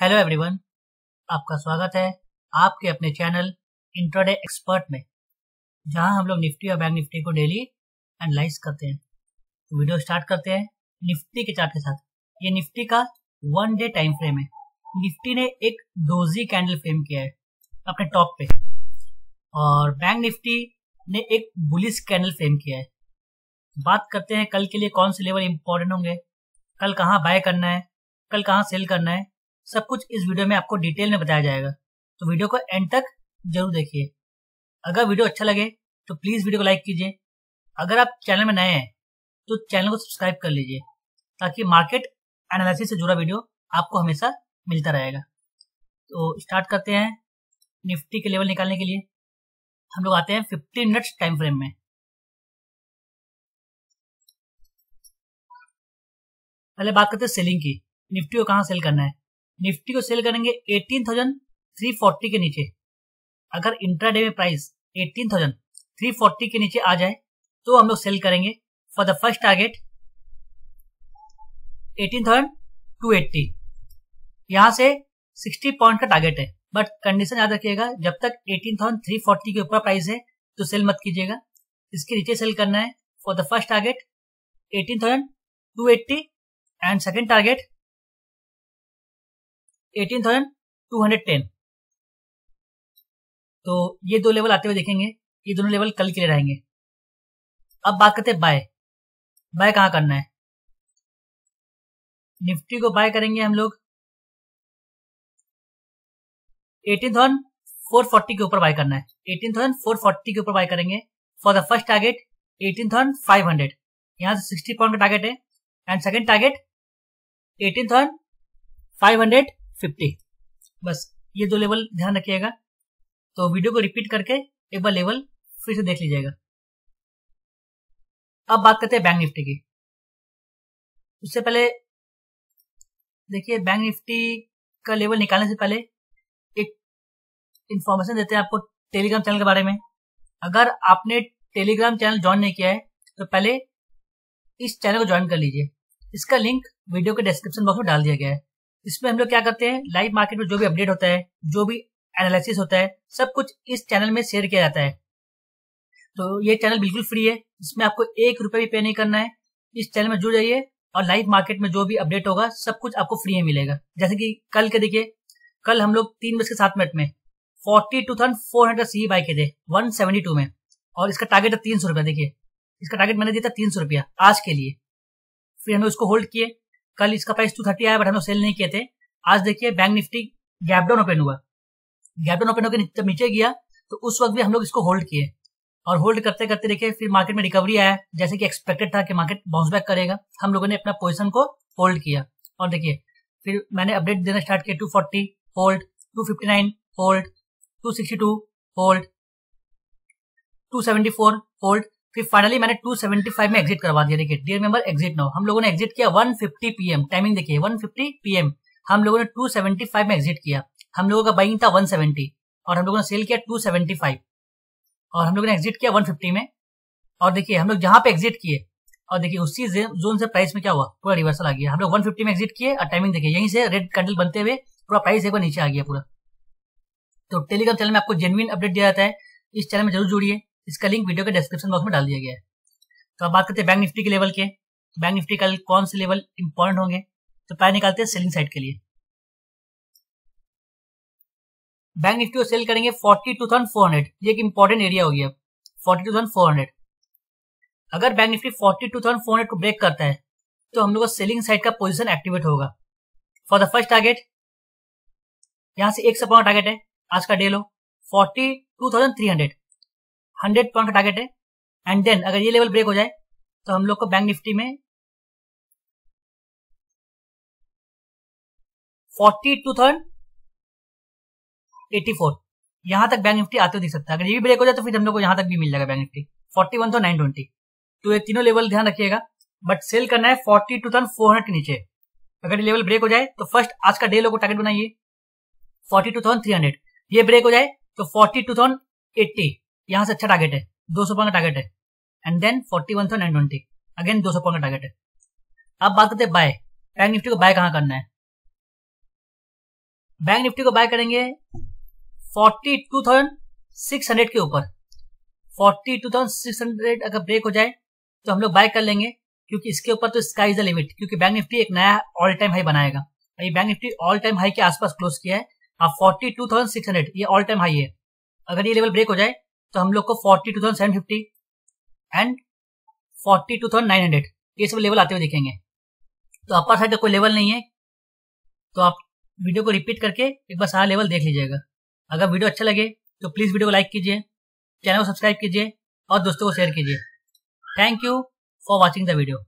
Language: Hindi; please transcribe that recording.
हेलो एवरीवन आपका स्वागत है आपके अपने चैनल इंट्राडे एक्सपर्ट में, जहाँ हम लोग निफ्टी और बैंक निफ्टी को डेली एनालाइज करते हैं। तो वीडियो स्टार्ट करते हैं निफ्टी के चार्ट के साथ। ये निफ्टी का वन डे टाइम फ्रेम है। निफ्टी ने एक डोजी कैंडल फ्रेम किया है अपने टॉप पे। और बैंक निफ्टी ने एक बुलिस कैंडल फ्रेम किया है। बात करते हैं कल के लिए कौन से लेवल इंपॉर्टेंट होंगे, कल कहाँ बाय करना है, कल कहाँ सेल करना है। सब कुछ इस वीडियो में आपको डिटेल में बताया जाएगा। तो वीडियो को एंड तक ज़रूर देखिए। अगर वीडियो अच्छा लगे तो प्लीज़ वीडियो को लाइक कीजिए। अगर आप चैनल में नए हैं तो चैनल को सब्सक्राइब कर लीजिए, ताकि मार्केट एनालिसिस से जुड़ा वीडियो आपको हमेशा मिलता रहेगा। तो स्टार्ट करते हैं निफ्टी के लेवल निकालने के लिए। हम लोग आते हैं 15 मिनट्स टाइम फ्रेम में। पहले बात करते हैं सेलिंग की। निफ्टी को कहाँ सेल करना है? निफ्टी को सेल करेंगे 18,340 के नीचे। अगर इंट्राडे में प्राइस 18,340 के नीचे आ जाए तो हम लोग सेल करेंगे फॉर द फ़र्स्ट टारगेट 18,280 यहाँ से 60 पॉइंट का टारगेट है बट कंडीशन याद रखिएगा जब तक 18,340 के ऊपर प्राइस है तो सेल मत कीजिएगा। इसके नीचे सेल करना है for the first target 18,280 and second target 18,210 तो ये दो लेवल आते हुए देखेंगे ये दोनों लेवल कल के लिए रहेंगे। अब बात करते हैं बाय। बाय कहाँ करना है? निफ्टी को बाय करेंगे हम लोग। 18,440 के ऊपर बाय करना है। 18,440 के ऊपर बाय करेंगे। फॉर द फ़र्स्ट टारगेट 18,500 यहाँ से 60 पॉइंट का टारगेट है। And second target 18,500 fifty. बस, ये दो लेवल ध्यान रखिएगा। तो वीडियो को रिपीट करके एक बार लेवल फिर से देख लीजिएगा। अब बात करते हैं बैंक निफ्टी की। उससे पहले, देखिए बैंक निफ्टी का लेवल निकालने से पहले एक इंफॉर्मेशन देते हैं आपको टेलीग्राम चैनल के बारे में। अगर आपने टेलीग्राम चैनल ज्वाइन नहीं किया है तो पहले इस चैनल को ज्वाइन कर लीजिए। इसका लिंक वीडियो के डिस्क्रिप्शन बॉक्स में डाल दिया गया है। इसमें हम लोग क्या करते हैं? लाइव मार्केट में जो भी अपडेट होता है, जो भी एनालिसिस होता है, सब कुछ इस चैनल में शेयर किया जाता है। तो ये चैनल बिल्कुल फ्री है। इसमें आपको एक रुपए भी पे नहीं करना है। इस चैनल में जुड़ जाइए और लाइव मार्केट में जो भी अपडेट होगा, सब कुछ आपको फ्री में मिलेगा। जैसे कि कल के देखिए, कल हम लोग तीन बज के सात मिनट में forty two thousand four hundred C buy के थे वन सेवेंटी टू में। और इसका टारगेट है तीन सौ रुपया, देखिए। इसका टारगेट मैंने दिया था तीन सौ रुपया आज के लिए। फिर हमने उसको होल्ड किए। कल इसका प्राइस टू थर्टी आया बट हम लोग सेल नहीं किए थे। आज देखिए bank Nifty gap down open हुआ। गैप डाउन ओपन होकर जब नीचे गया तो उस वक्त भी हम लोग इसको होल्ड किए। और होल्ड करते करते देखिए, फिर मार्केट में रिकवरी आया। जैसे कि एक्सपेक्टेड था कि मार्केट बाउंस बैक करेगा। हम लोगों ने अपना पोजिशन को होल्ड किया। और देखिए, फिर मैंने अपडेट देना स्टार्ट किया। Two forty hold two fifty nine hold two sixty two hold two seventy four hold फिर फाइनली मैंने 275 में एग्जिट करवा दिया। देखिए डियर मेंबर एग्जिट नाउ हम लोगों ने एग्जिट किया 150 पीएम टाइमिंग देखिए 150 पीएम हम लोगों ने 275 में एग्जिट किया। हम लोगों का बाइंग था 170 और हम लोगों ने सेल किया 275 और हम लोगों ने एग्जिट किया 150 में। और देखिए, हम लोग जहाँ पे एग्जिट किए, और देखिए, उसी जोन से प्राइस में क्या हुआ? पूरा रिवर्सल आ गया। हम लोग 150 में एग्जिट किए और टाइमिंग देखिए, यहीं से रेड कैंडल बनते हुए पूरा प्राइस एक बार नीचे आ गया पूरा। तो टेलीग्राम चैनल में आपको जेनविन अपडेट दिया जाता है। इस चैनल में ज़रूर जुड़िए। इसका लिंक वीडियो के डिस्क्रिप्शन बॉक्स में डाल दिया गया है। तो अब बात करते हैं बैंक निफ्टी के लेवल के। बैंक निफ्टी का कौन से लेवल इंपॉर्टेंट होंगे? तो पहले निकालते हैं सेलिंग साइड के लिए। बैंक निफ्टी को सेल करेंगे forty two thousand four hundred ये एक इंपॉर्टेंट एरिया हो गया forty two thousand four hundred अगर bank Nifty forty two thousand four hundred को ब्रेक करता है तो हम लोग सेलिंग साइड का पोजिशन एक्टिवेट होगा। फॉर द फ़र्स्ट टारगेट यहाँ से एक सौ पॉइंट टारगेट है। आज का day low. Forty two thousand three hundred hundred point का टारगेट है। एंड देन अगर ये लेवल ब्रेक हो जाए तो हम लोग को बैंक निफ्टी में forty two thousand eighty four यहाँ तक बैंक निफ्टी आते हुए दिख सकता है। अगर ये भी ब्रेक हो जाए तो फिर हम लोग को यहाँ तक भी मिल जाएगा बैंक निफ्टी फोर्टी वन तो नाइन ट्वेंटी तो ये तीनों लेवल ध्यान रखिएगा। बट सेल करना है forty two thousand four hundred के नीचे। अगर ये लेवल ब्रेक हो जाए तो फ़र्स्ट आज का डे लोग टारगेट बनाइए। Forty two thousand three hundred ये ब्रेक हो जाए तो फोर्टी टू थाउज़ेंड एट्टी यहाँ से अच्छा टारगेट है, दो सौ का टारगेट है। And then forty one nine twenty again दो सौ का टारगेट है। अब बात करते हैं बाय बैंक निफ्टी को बाय कहाँ करना है? बैंक निफ्टी को बाय करेंगे forty two thousand six hundred के ऊपर। Forty two thousand six hundred अगर ब्रेक हो जाए तो हम लोग बाय कर लेंगे, क्योंकि इसके ऊपर तो स्काई इज़ द लिमिट क्योंकि बैंक निफ्टी एक नया ऑल टाइम हाई बनाएगा ये bank Nifty all time high के आसपास क्लोज किया है। अब forty two thousand six hundred ये ऑल टाइम हाई है। अगर ये लेवल ब्रेक हो जाए तो हम लोग को forty two thousand seven fifty and forty two thousand nine hundred ये सब लेवल आते हुए देखेंगे। तो अपर साइड का कोई लेवल नहीं है तो आप वीडियो को रिपीट करके एक बार सारा लेवल देख लीजिएगा। अगर वीडियो अच्छा लगे तो प्लीज़ वीडियो को लाइक कीजिए चैनल को सब्सक्राइब कीजिए और दोस्तों को शेयर कीजिए। Thank you for watching the video